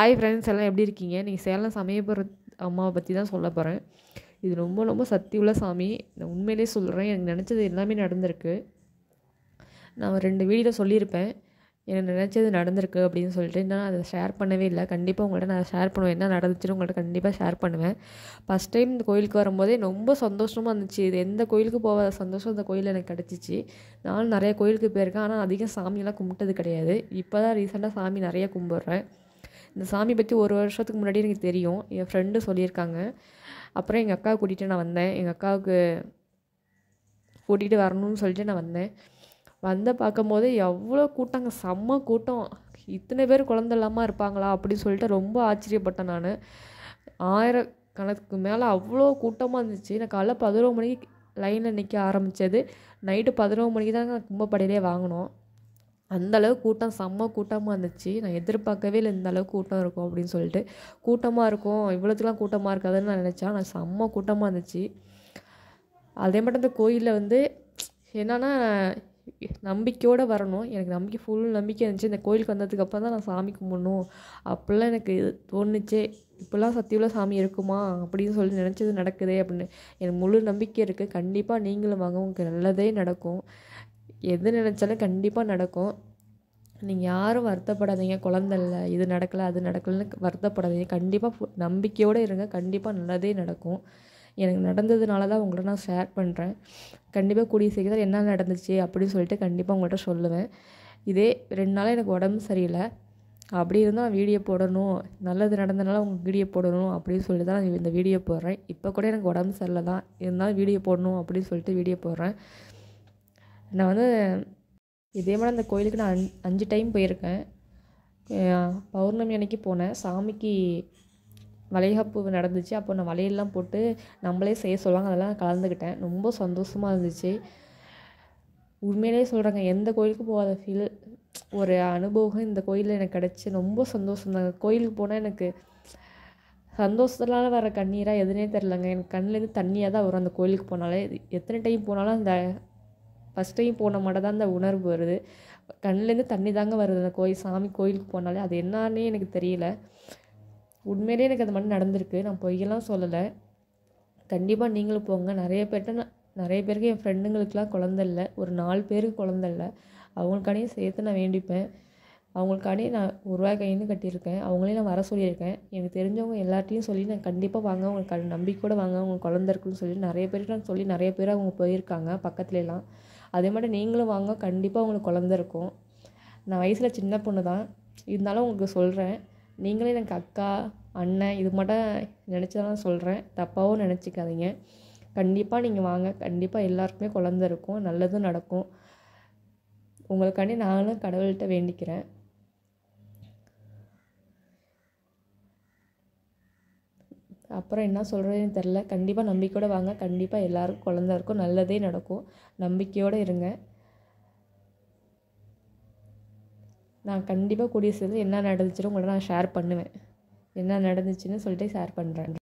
Hi friends எல்லாம் எப்படி இருக்கீங்க? நீங்கள் சேலம் சமயபுர அம்மாவை பற்றி தான் சொல்ல போகிறேன் இது ரொம்ப ரொம்ப சக்தி உள்ள சாமி. நான் உண்மையிலே சொல்கிறேன் எனக்கு நினச்சது எல்லாமே நடந்திருக்கு. நான் ரெண்டு வீடியோ சொல்லியிருப்பேன். எனக்கு நினச்சது நடந்திருக்கு அப்படின்னு சொல்லிட்டு நான் அதை ஷேர் பண்ணவே இல்லை. கண்டிப்பாக உங்கள்கிட்ட நான் ஷேர் பண்ணுவேன். என்ன நடந்துச்சுன்னு உங்கள்கிட்ட கண்டிப்பாக ஷேர் பண்ணுவேன். ஃபஸ்ட் டைம் இந்த கோயிலுக்கு வரும்போதே ரொம்ப சந்தோஷமாக இருந்துச்சு. இது எந்த கோயிலுக்கு போகாத சந்தோஷம் இந்த கோயில் எனக்கு கிடச்சிச்சு. நானும் நிறைய கோயிலுக்கு போயிருக்கேன். ஆனால் அதிகம் சாமியெல்லாம் கும்பிட்டது கிடையாது. இப்போ தான் ரீசெண்டாக சாமி நிறைய கும்பிட்றேன். இந்த சாமி பற்றி ஒரு வருஷத்துக்கு முன்னாடி எனக்கு தெரியும். என் ஃப்ரெண்டு சொல்லியிருக்காங்க. அப்புறம் எங்கள் அக்காவை கூட்டிகிட்டு நான் வந்தேன். எங்கள் அக்காவுக்கு கூட்டிகிட்டு வரணும்னு சொல்லிட்டு நான் வந்தேன். வந்த பார்க்கும்போது எவ்வளோ கூட்டங்க செம்ம கூட்டம். இத்தனை பேர் குழந்த இல்லாமல் இருப்பாங்களா அப்படின்னு சொல்லிட்டு ரொம்ப ஆச்சரியப்பட்டேன் நான். ஆயிரக்கணக்கு மேலே அவ்வளோ கூட்டமாக இருந்துச்சு. நான் காலைல பதினோரு மணிக்கு லைனில் நிற்க ஆரம்பித்தது நைட்டு பதினோரு மணிக்கு தான் நான் கும்பப்படையிலே வாங்கினோம். அந்தளவு கூட்டம் செம்ம கூட்டமாக இருந்துச்சு. நான் எதிர்பார்க்கவே இல்லை இந்த அளவுக்கு கூட்டம் இருக்கும் அப்படின்னு சொல்லிட்டு. கூட்டமாக இருக்கும். இவ்வளோத்துக்குலாம் கூட்டமாக இருக்காதுன்னு நான் நினச்சேன். ஆனால் செம்ம கூட்டமாக இருந்துச்சு. அதே மட்டும் இந்த கோயிலில் வந்து என்னென்னா நம்பிக்கையோடு வரணும். எனக்கு நம்பிக்கை ஃபுல் நம்பிக்கை இருந்துச்சு. இந்த கோயிலுக்கு வந்ததுக்கப்புறம் தான் நான் சாமி கும்பிடணும். அப்படிலாம் எனக்கு தோணுச்சே. இப்போல்லாம் சத்தியுள்ள சாமி இருக்குமா? அப்படின்னு சொல்லி நினச்சது நடக்குதே அப்படின்னு. எனக்கு முழு நம்பிக்கை இருக்குது கண்டிப்பாக நீங்களும் வாங்க. உங்களுக்கு நல்லதே நடக்கும். எது நினச்சாலும் கண்டிப்பாக நடக்கும். நீங்கள் யாரும் வருத்தப்படாதீங்க. குழந்த இல்லை இது நடக்கலை அது நடக்கலைன்னு வருத்தப்படாதீங்க. கண்டிப்பாக நம்பிக்கையோடு இருங்க. கண்டிப்பாக நல்லதே நடக்கும். எனக்கு நடந்ததுனால தான் உங்கள்ட்ட நான் ஷேர் பண்ணுறேன் கண்டிப்பாக கூடிய சீக்கிரம் என்ன நடந்துச்சு அப்படின்னு சொல்லிட்டு கண்டிப்பாக உங்கள்கிட்ட சொல்லுவேன். இதே ரெண்டு நாளாக எனக்கு உடம்பு சரியில்லை. அப்படி இருந்தால் வீடியோ போடணும். நல்லது நடந்தனால உங்களுக்கு வீடியோ போடணும் அப்படின்னு சொல்லி தான் நான் இந்த வீடியோ போடுறேன். இப்போ கூட எனக்கு உடம்பு சரியில்லை தான். இருந்தாலும் வீடியோ போடணும் அப்படின்னு சொல்லிட்டு வீடியோ போடுறேன். நான் வந்து இதே மாதிரி அந்த கோயிலுக்கு நான் அஞ் அஞ்சு டைம் போயிருக்கேன். பௌர்ணமி அன்னைக்கு போனேன். சாமிக்கு வளைகாப்பு நடந்துச்சு. அப்போ நான் வளையல்லாம் போட்டு நம்மளே செய்ய சொல்லுவாங்க. அதெல்லாம் கலந்துக்கிட்டேன். ரொம்ப சந்தோஷமாக இருந்துச்சு. உண்மையிலே சொல்கிறேங்க எந்த கோயிலுக்கு போகாத ஃபீல் ஒரு அனுபவம் இந்த கோயிலில் எனக்கு கிடச்சி ரொம்ப சந்தோஷம் தாங்க கோயிலுக்கு போனால் எனக்கு சந்தோஷத்தினால வர கண்ணீராக எதுனே தெரிலங்க எனக்கு கண்ணிலேருந்து தண்ணியாக தான் வரும் அந்த கோயிலுக்கு போனாலே. எத்தனை டைம் போனாலும் அந்த ஃபஸ்ட் டைம் போன மட்டும் தான் அந்த உணர்வு வருது. கண்ணுலேருந்து தண்ணி தாங்க வருது அந்த கோயில் சாமி கோயிலுக்கு போனாலே. அது என்னான்னே எனக்கு தெரியல. உண்மையிலே எனக்கு அது மாதிரி நடந்திருக்கு. நான் பொய்யெல்லாம் சொல்லலை. கண்டிப்பாக நீங்களும் போங்க. நிறைய பேர்கிட்ட நான் நிறைய பேருக்கு என் ஃப்ரெண்டுங்களுக்கெலாம் குழந்த இல்லை. ஒரு நாலு பேருக்கு குழந்த இல்லை. அவங்களுக்காண்டியும் சேர்த்து நான் வேண்டிப்பேன். அவங்களுக்கானே நான் ஒரு ரூபாய் கைன்னு கட்டியிருக்கேன். அவங்களே நான் வர சொல்லியிருக்கேன். எனக்கு தெரிஞ்சவங்க எல்லார்ட்டையும் சொல்லி நான் கண்டிப்பாக வாங்க. அவங்களுக்கு நம்பிக்கையோடு வாங்க. அவங்க குழந்த இருக்குன்னு சொல்லி நிறைய பேருக்கு நான் சொல்லி நிறைய பேர் அவங்க போயிருக்காங்க பக்கத்துலலாம். அதே மாதிரி நீங்களும் வாங்க கண்டிப்பாக உங்களுக்கு குழந்த இருக்கும். நான் வயசில் சின்ன பொண்ணு தான். இருந்தாலும் உங்களுக்கு சொல்கிறேன் நீங்களே எனக்கு அக்கா அண்ணன் இது மட்டும் நினச்சதான் சொல்கிறேன் தப்பாகவும் நினச்சிக்காதீங்க. கண்டிப்பாக நீங்கள் வாங்க. கண்டிப்பாக எல்லாருக்குமே குழந்த இருக்கும். நல்லதும் நடக்கும். உங்களுக்காண்டி நானும் கடவுள்கிட்ட வேண்டிக்கிறேன். அப்புறம் என்ன சொல்கிறதுன்னு தெரில கண்டிப்பாக நம்பிக்கையோடு வாங்க. கண்டிப்பாக எல்லாருக்கும் குழந்த இருக்கும் நல்லதே நடக்கும். நம்பிக்கையோடு இருங்க. நான் கண்டிப்பாக கூடிய சேர்ந்து என்ன நடந்துச்சுன்னு உங்கள்ட்ட நான் ஷேர் பண்ணுவேன். என்ன நடந்துச்சுன்னு சொல்லிட்டு ஷேர் பண்ணுறேன்